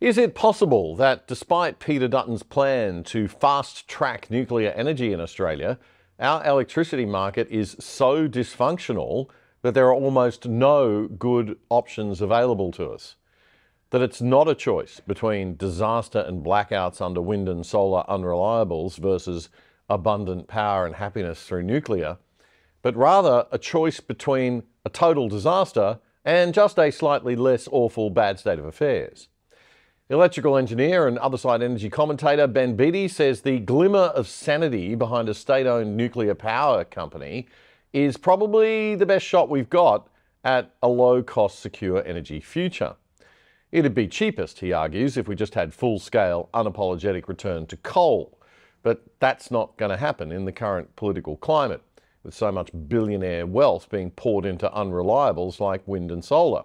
Is it possible that despite Peter Dutton's plan to fast track nuclear energy in Australia, our electricity market is so dysfunctional that there are almost no good options available to us? That it's not a choice between disaster and blackouts under wind and solar unreliables versus abundant power and happiness through nuclear, but rather a choice between a total disaster and just a slightly less awful bad state of affairs. Electrical engineer and other side energy commentator Ben Beattie says the glimmer of sanity behind a state owned nuclear power company is probably the best shot we've got at a low cost, secure energy future. It'd be cheapest, he argues, if we just had full scale, unapologetic return to coal. But that's not going to happen in the current political climate, with so much billionaire wealth being poured into unreliables like wind and solar.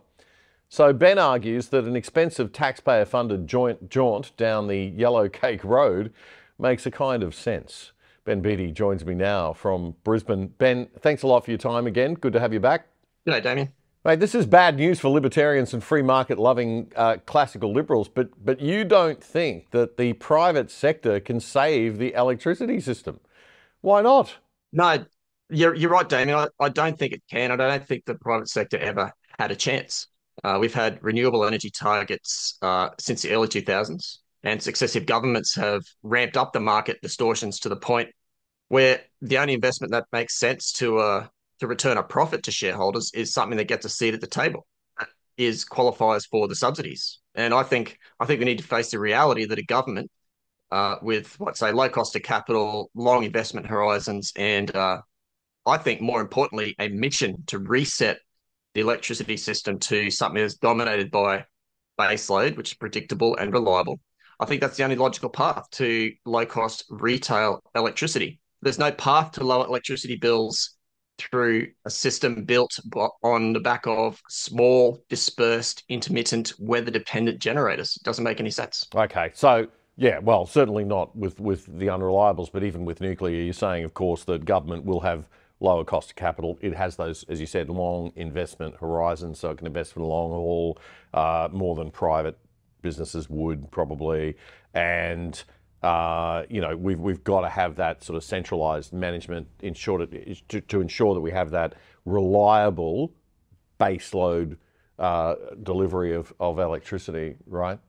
So Ben argues that an expensive taxpayer funded joint jaunt down the yellow cake road makes a kind of sense. Ben Beattie joins me now from Brisbane. Ben, thanks a lot for your time again. Good to have you back. G'day, Damien. Mate, this is bad news for libertarians and free market loving uh, classical liberals, but, but you don't think that the private sector can save the electricity system. Why not? No, you're, you're right, Damien. I, I don't think it can. I don't think the private sector ever had a chance. Uh, we've had renewable energy targets uh, since the early 2000s, and successive governments have ramped up the market distortions to the point where the only investment that makes sense to uh, to return a profit to shareholders is something that gets a seat at the table, is qualifies for the subsidies. And I think I think we need to face the reality that a government uh, with what say low cost of capital, long investment horizons, and uh, I think more importantly, a mission to reset the electricity system to something that's dominated by baseload, which is predictable and reliable. I think that's the only logical path to low cost retail electricity. There's no path to lower electricity bills through a system built on the back of small, dispersed, intermittent, weather dependent generators. It doesn't make any sense. Okay. So, yeah, well, certainly not with, with the unreliables, but even with nuclear, you're saying, of course, that government will have lower cost of capital. It has those, as you said, long investment horizons, so it can invest for the long haul uh, more than private businesses would probably. And uh, you know, we've we've got to have that sort of centralised management ensure to, to ensure that we have that reliable baseload uh, delivery of, of electricity, right?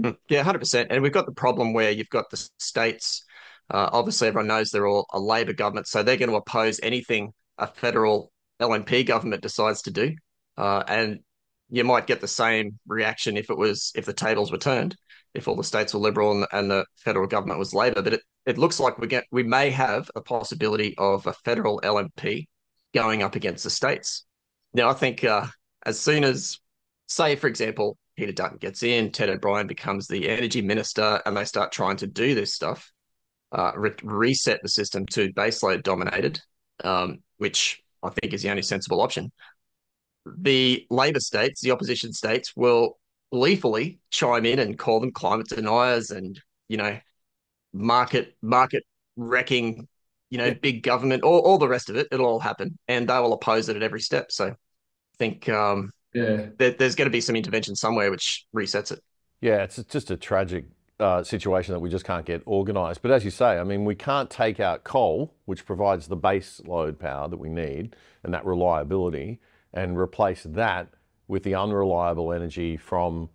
Mm, yeah, hundred percent. And we've got the problem where you've got the states uh, obviously, everyone knows they're all a Labor government, so they're going to oppose anything a federal LNP government decides to do. Uh, and you might get the same reaction if it was if the tables were turned, if all the states were liberal and, and the federal government was Labor. But it, it looks like we get we may have a possibility of a federal LNP going up against the states. Now, I think uh, as soon as, say, for example, Peter Dutton gets in, Ted O'Brien becomes the energy minister, and they start trying to do this stuff, uh, re- reset the system to baseload dominated, um, which I think is the only sensible option. The Labor states, the opposition states, will gleefully chime in and call them climate deniers and you know market market wrecking, you know, big government, all, all the rest of it. It'll all happen, and they will oppose it at every step. So, I think um, yeah, there, there's going to be some intervention somewhere which resets it. Yeah, it's just a tragic uh, situation that we just can't get organised. But as you say, I mean, we can't take out coal, which provides the base load power that we need and that reliability, and replace that with the unreliable energy from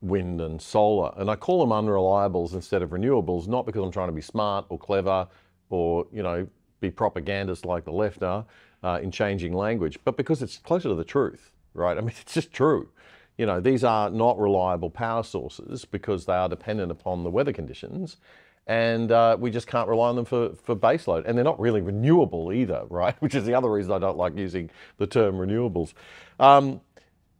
wind and solar. And I call them unreliables instead of renewables, not because I'm trying to be smart or clever or, you know, be propagandist like the left are uh, in changing language, but because it's closer to the truth, right? I mean, it's just true. You know, these are not reliable power sources because they are dependent upon the weather conditions and uh, we just can't rely on them for, for baseload. And they're not really renewable either, right? Which is the other reason I don't like using the term renewables. Um,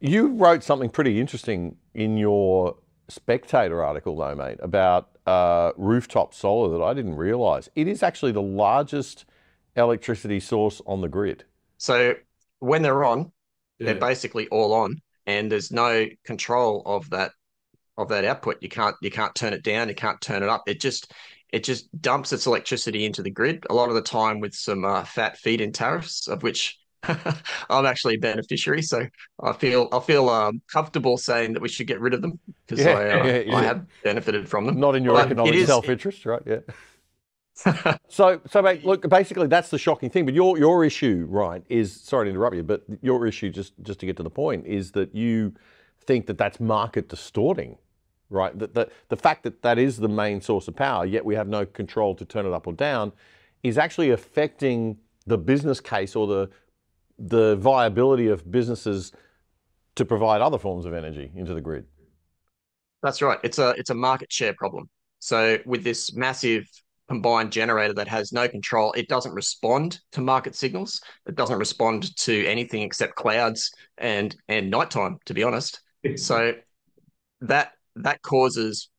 you wrote something pretty interesting in your Spectator article, though, mate, about uh, rooftop solar that I didn't realise. It is actually the largest electricity source on the grid. So when they're on, yeah. they're basically all on and there's no control of that of that output. You can't you can't turn it down. You can't turn it up. It just it just dumps its electricity into the grid. A lot of the time with some uh, fat feed-in tariffs, of which I'm actually a beneficiary, so I feel I feel um, comfortable saying that we should get rid of them because Yeah, I uh, yeah, yeah. I have benefited from them. Not in your But economic self-interest, right? Yeah. So, so mate, look, basically that's the shocking thing. But your your issue, right, is sorry to interrupt you, but your issue, just just to get to the point, is that you think that that's market distorting, right? That the the fact that that is the main source of power, yet we have no control to turn it up or down, is actually affecting the business case or the the viability of businesses to provide other forms of energy into the grid. That's right. It's a it's a market share problem. So with this massive combined generator that has no control, it doesn't respond to market signals. It doesn't respond to anything except clouds and and nighttime, to be honest. So that that causes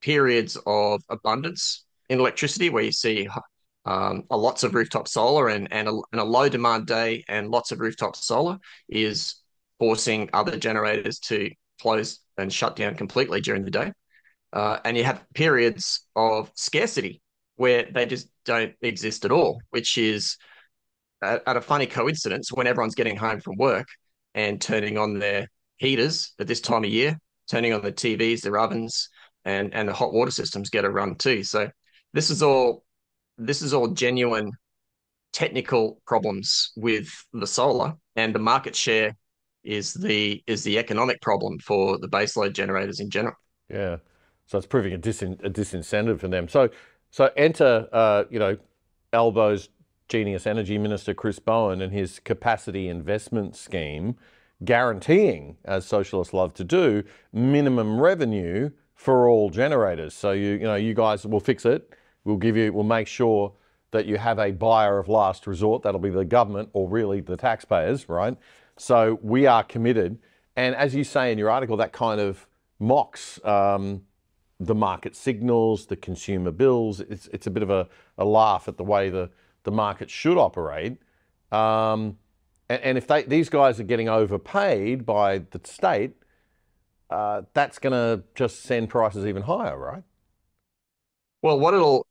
periods of abundance in electricity where you see um, a lots of rooftop solar and and a, and a low demand day and lots of rooftop solar is forcing other generators to close and shut down completely during the day. Uh, and you have periods of scarcity where they just don't exist at all, which is at, a funny coincidence when everyone's getting home from work and turning on their heaters at this time of year, turning on the TVs, their ovens, and and the hot water systems get a run too. So this is all this is all genuine technical problems with the solar, and the market share is the is the economic problem for the baseload generators in general. Yeah. So it's proving a, disin- a disincentive for them. So, so enter, uh, you know, Albo's genius energy minister Chris Bowen and his capacity investment scheme, guaranteeing, as socialists love to do, minimum revenue for all generators. So you, you know, you guys will fix it. We'll give you, we'll make sure that you have a buyer of last resort. That'll be the government or really the taxpayers, right? So we are committed. And as you say in your article, that kind of mocks um, the market signals, the consumer bills. It's, it's a bit of a, a laugh at the way the, the market should operate. Um, and, and if they, these guys are getting overpaid by the state, uh, that's going to just send prices even higher, right? Well, what it'll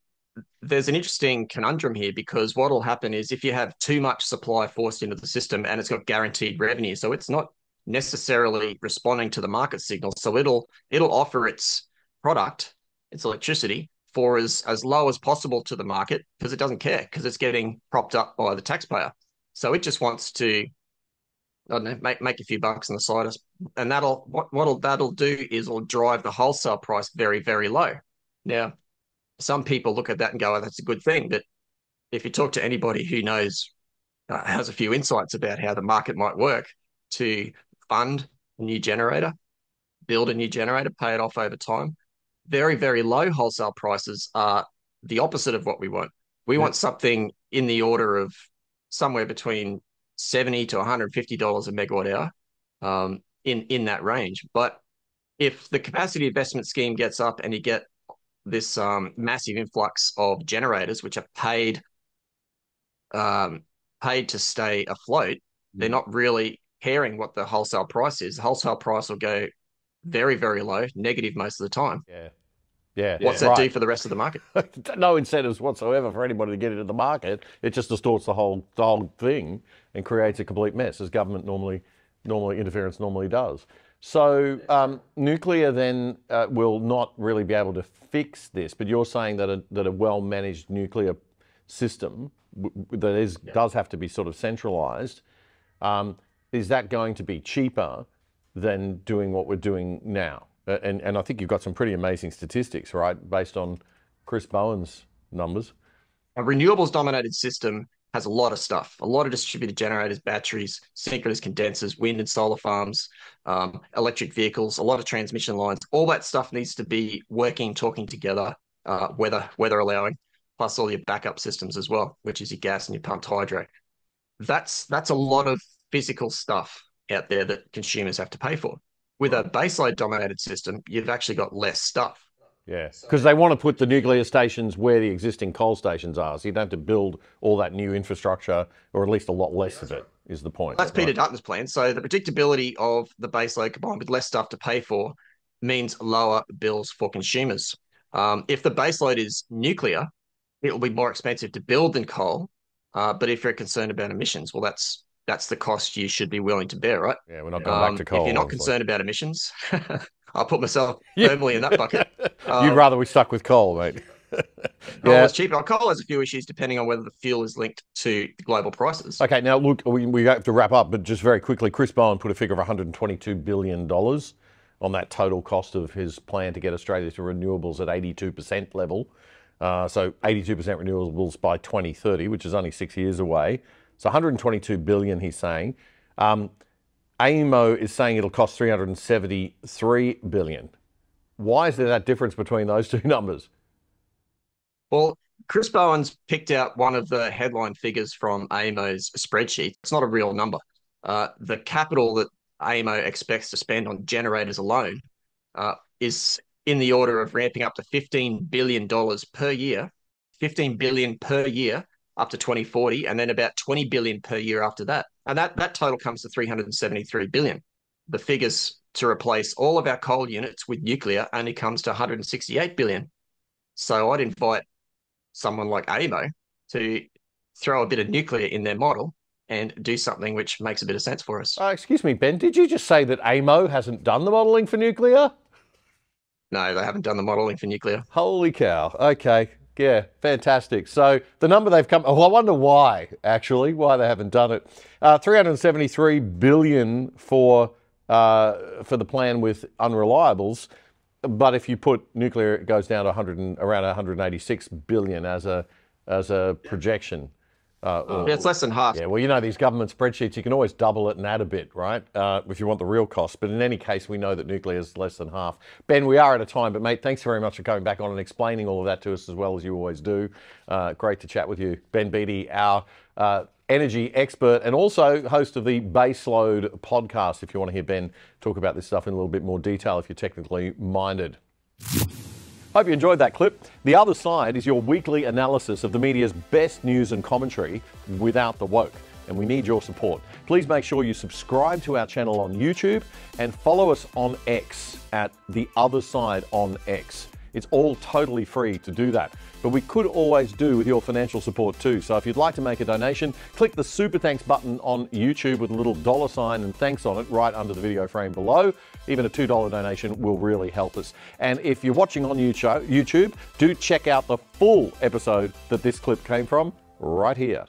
there's an interesting conundrum here because what will happen is if you have too much supply forced into the system and it's got guaranteed revenue, so it's not necessarily responding to the market signal. So it'll it'll offer its product, its electricity, for as as low as possible to the market because it doesn't care because it's getting propped up by the taxpayer. So it just wants to I don't know, make make a few bucks on the side, and that'll what what'll that'll do is it'll drive the wholesale price very very low. Now, some people look at that and go, oh, "That's a good thing," but if you talk to anybody who knows uh, has a few insights about how the market might work to fund a new generator, build a new generator, pay it off over time, very very low wholesale prices are the opposite of what we want. We yeah. want something in the order of somewhere between 70 to 150 dollars a megawatt hour um, in in that range. But if the capacity investment scheme gets up and you get this um, massive influx of generators, which are paid um, paid to stay afloat, they're mm. not really caring what the wholesale price is. The wholesale price will go very, very low, negative most of the time. Yeah. Yeah. What's yeah. that right. do for the rest of the market? no incentives whatsoever for anybody to get into the market. It just distorts the whole the whole thing and creates a complete mess, as government normally normally interference normally does. So um, nuclear then uh, will not really be able to fix this. But you're saying that a, that a well managed nuclear system that is yeah. does have to be sort of centralised. Um, is that going to be cheaper than doing what we're doing now? And, and I think you've got some pretty amazing statistics, right, based on Chris Bowen's numbers. A renewables dominated system has a lot of stuff, a lot of distributed generators, batteries, synchronous condensers, wind and solar farms, um, electric vehicles, a lot of transmission lines. All that stuff needs to be working, talking together, uh, weather weather allowing, plus all your backup systems as well, which is your gas and your pumped hydro. That's that's a lot of physical stuff out there that consumers have to pay for. With a baseload dominated system, you've actually got less stuff. Yeah, because they want to put the nuclear stations where the existing coal stations are, so you don't have to build all that new infrastructure, or at least a lot less of it. Is the point? That's Peter Dutton's plan. So the predictability of the baseload combined with less stuff to pay for means lower bills for consumers. Um, if the baseload is nuclear, it will be more expensive to build than coal. Uh, but if you're concerned about emissions, well, that's that's the cost you should be willing to bear, right? Yeah, we're not going um, back to coal. If you're not concerned about emissions, I'll put myself firmly in that bucket. Um, You'd rather we stuck with coal, mate. coal yeah. is cheaper. Coal has a few issues depending on whether the fuel is linked to global prices. Okay, now look, we, we have to wrap up, but just very quickly, Chris Bowen put a figure of $122 billion on that total cost of his plan to get Australia to renewables at 82% level. Uh, so 82% renewables by 2030, which is only six years away. So 122 billion, he's saying. Um, is saying it'll cost 373 billion. Why is there that difference between those two numbers? Well, Chris Bowen's picked out one of the headline figures from AEMO's spreadsheet. It's not a real number. Uh, the capital that AMO expects to spend on generators alone uh, is in the order of ramping up to $15 billion per year, 15 billion per year up to 2040, and then about 20 billion per year after that. And that, that total comes to 373 billion. The figures to replace all of our coal units with nuclear only comes to 168 billion. So I'd invite someone like AEMO to throw a bit of nuclear in their model and do something which makes a bit of sense for us. Uh, excuse me, Ben, did you just say that AEMO hasn't done the modelling for nuclear? No, they haven't done the modelling for nuclear. Holy cow. Okay. Yeah, fantastic. So the number they've come, oh, I wonder why, actually, why they haven't done it. Uh, 373 billion for, uh, for the plan with unreliables. But if you put nuclear, it goes down to 100 and, around 186 billion as a, as a projection. Uh, or, yeah, it's less than half. Yeah, well, you know, these government spreadsheets, you can always double it and add a bit, right? Uh, if you want the real cost. But in any case, we know that nuclear is less than half. Ben, we are at a time, but mate, thanks very much for coming back on and explaining all of that to us as well as you always do. Uh, great to chat with you. Ben Beattie, our uh, energy expert and also host of the Baseload podcast, if you want to hear Ben talk about this stuff in a little bit more detail if you're technically minded. Hope you enjoyed that clip. The other side is your weekly analysis of the media's best news and commentary without the woke. And we need your support. Please make sure you subscribe to our channel on YouTube and follow us on X at The Other Side on X. It's all totally free to do that. But we could always do with your financial support too. So if you'd like to make a donation, click the super thanks button on YouTube with a little dollar sign and thanks on it right under the video frame below. Even a $2 donation will really help us. And if you're watching on YouTube, do check out the full episode that this clip came from right here.